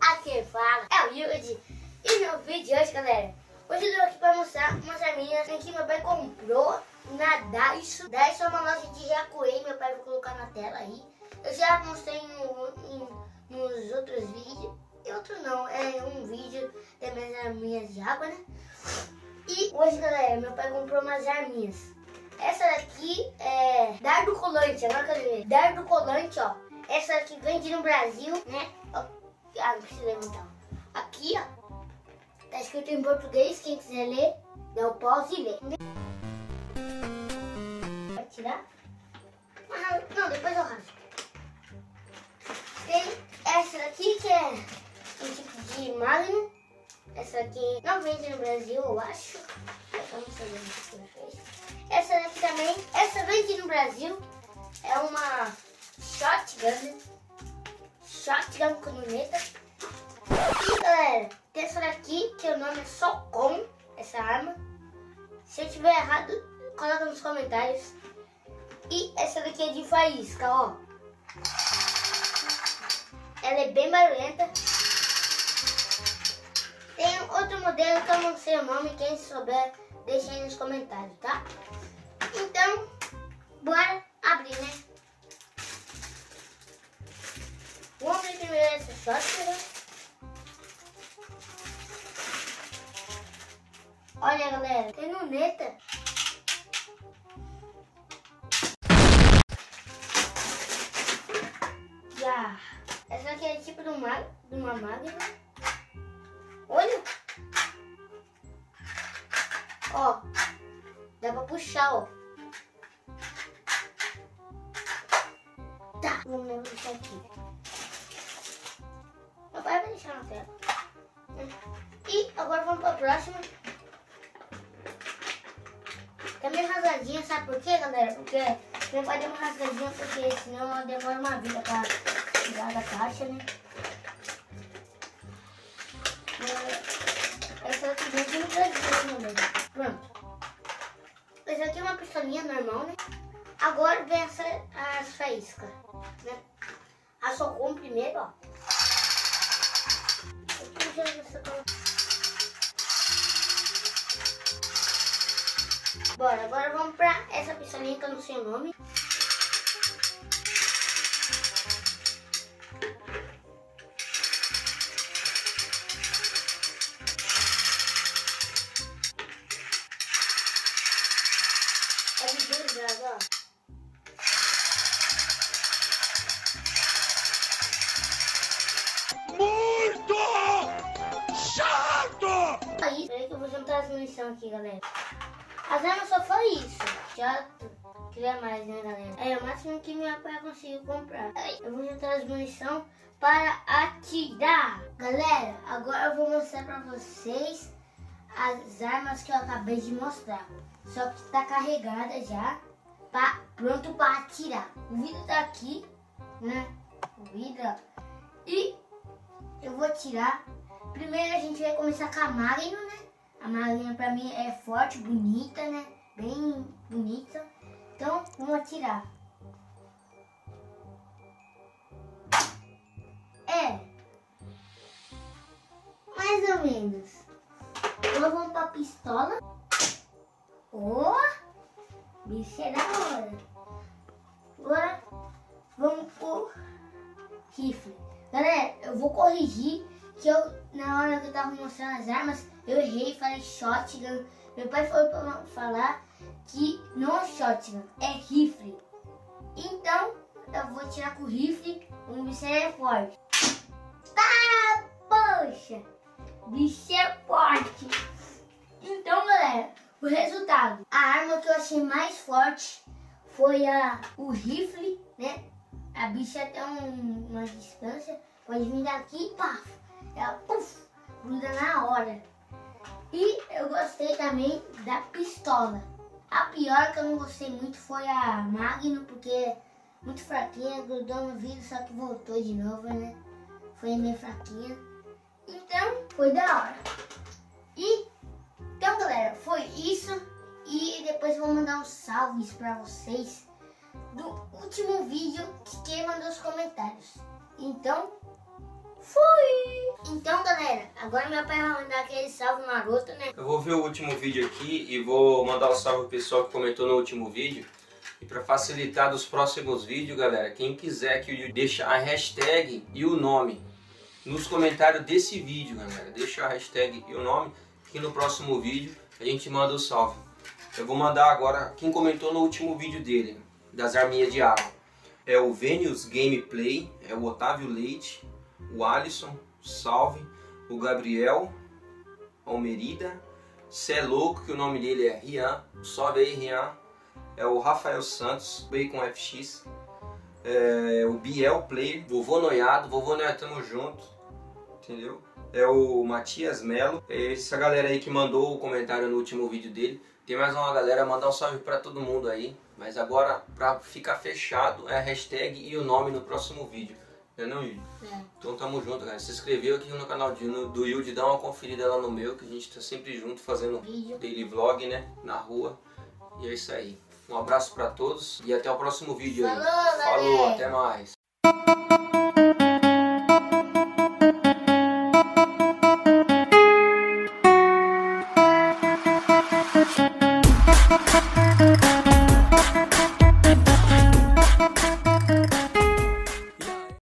aqui fala é o Yudi. E no vídeo de hoje, galera, hoje eu tô aqui pra mostrar umas arminhas que meu pai comprou na Daiso. Daiso é uma loja de Jacuei, meu pai vai colocar na tela aí. Eu já mostrei em, nos outros vídeos. E outro não, é um vídeo das minhas arminhas de água, né? E hoje, galera, meu pai comprou umas arminhas. Essa daqui é dardo colante, agora que eu ver. Dardo colante, ó. Essa daqui vende no Brasil, né? Ah, não precisa levantar. Aqui, ó. Tá escrito em português, quem quiser ler, dá o pause e lê. Vai tirar? Ah, não, depois eu rasgo. Tem essa daqui que é um tipo de Magnum. Essa aqui não vende no Brasil, eu acho. Essa daqui também, essa vende no Brasil. É uma shotgun? Shotgun com luneta. E galera, tem essa daqui que o nome é Socom, essa arma. Se eu tiver errado, coloca nos comentários. E essa daqui é de faísca, ó. Ela é bem barulhenta. Tem outro modelo que eu não sei o nome, quem souber, deixa aí nos comentários, tá? Então, bora abrir, né? Primeiro essa. Né? Olha, galera, tem luneta. Já. Essa aqui é tipo de uma, de uma máquina. Olha. Ó. Dá pra puxar, ó. Tá. Vamos deixar aqui. Vai deixar na tela. E agora vamos pra próxima. Tá meio rasgadinha, sabe por quê, galera? Porque meu pai deu uma rasgadinha, porque senão demora uma vida pra tirar da caixa, né? Essa aqui também. Pronto. Essa aqui é uma pistolinha normal, né? Agora vem essa, as faíscas, né? A Socom primeiro, ó. Bora, agora vamos pra essa pistolinha que eu não sei o nome. Munições aqui, galera. As armas só foi isso. Já queria mais, né, galera? É o máximo que meu pai conseguiu comprar. Eu vou juntar as munições para atirar. Galera, agora eu vou mostrar pra vocês as armas que eu acabei de mostrar. Só que tá carregada já tá pronto para atirar. O vidro tá aqui, né? O vidro. E eu vou tirar. Primeiro a gente vai começar com a Magnum, né? A Magnum pra mim é forte, bonita, né? Bem bonita. Então, vamos atirar. É. Mais ou menos. Agora vamos pra pistola. Oh! Bicho é da hora. Agora vamos pro rifle. Galera, eu vou corrigir que eu, na hora que eu tava mostrando as armas, eu errei falei shotgun. Meu pai foi pra falar que não é shotgun, é rifle. Então, eu vou tirar com o rifle, o bicho é forte. Tá, poxa! Bicho é forte. Então, galera, o resultado, a arma que eu achei mais forte foi a, o rifle, né? A bicha tem um, uma distância, pode vir daqui e pá, ela puff, gruda na hora. E eu gostei também da pistola. A pior que eu não gostei muito foi a Magno, porque muito fraquinha, grudou no vidro, só que voltou de novo, né? Foi meio fraquinha. Então, foi da hora. E então, galera, foi isso. E depois vou mandar uns salves pra vocês do último vídeo que quem mandou os comentários. Então! Agora meu pai vai mandar aquele salve maroto, né? Eu vou ver o último vídeo aqui e vou mandar um salve pro pessoal que comentou no último vídeo. E para facilitar dos próximos vídeos, galera, quem quiser que eu deixe a hashtag e o nome nos comentários desse vídeo, galera, deixa a hashtag e o nome, que no próximo vídeo a gente manda o salve. Eu vou mandar agora quem comentou no último vídeo dele, das arminhas de água. É o Vênius Gameplay, é o Otávio Leite, o Alisson, salve, o Gabriel Almerida, Cê é louco, que o nome dele é Rian, salve aí Rian, é o Rafael Santos, Bacon FX, é o Biel Player, Vovô Noiado, Vovô Noiado tamo junto, entendeu? É o Matias Melo, é essa galera aí que mandou o comentário no último vídeo dele. Tem mais uma galera, mandar um salve pra todo mundo aí. Mas agora, pra ficar fechado, é a hashtag e o nome no próximo vídeo. É não, Yudi? É. Então tamo junto, galera. Se inscreveu aqui no canal de, no, do Yudi, dá uma conferida lá no meu, que a gente tá sempre junto fazendo Vídeo. daily vlog, né? Na rua. E é isso aí. Um abraço pra todos e até o próximo vídeo aí. Falou, Falou, até mais.